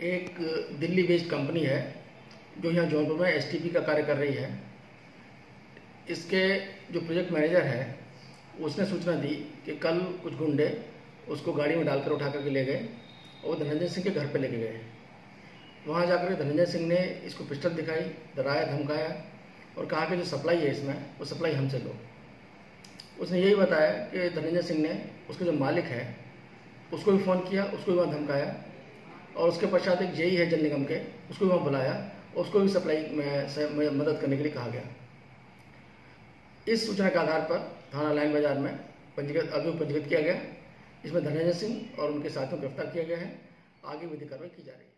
एक Delhi based company है, जो यहाँ जौनपुर में एसटीपी का कार्य कर रही है। इसके जो प्रोजेक्ट मैनेजर है, उसने सूचना दी कि कल कुछ गुंडे उसको गाड़ी में डालकर उठा करके ले गए और धनंजय सिंह के घर पे लेके गए। वहाँ जाकर धनंजय सिंह ने इसको पिस्टल दिखाई, डराया, धमकाया और कहा कि जो सप्लाई है इसमें, वो सप्लाई हमसे लो। उसने यही बताया कि धनंजय सिंह ने उसके जो मालिक है, उसको भी फ़ोन किया, उसको भी वहाँ धमकाया और उसके पश्चात एक जेई है जल निगम के उसको भी वहाँ बुलाया और उसको भी सप्लाई में, मदद करने के लिए कहा गया। इस सूचना के आधार पर थाना लाइन बाज़ार में पंजीकृत अभियोग पंजीकृत किया गया। इसमें धनंजय सिंह और उनके साथियों को गिरफ़्तार किया गया है। आगे विधि कार्रवाई की जा रही है।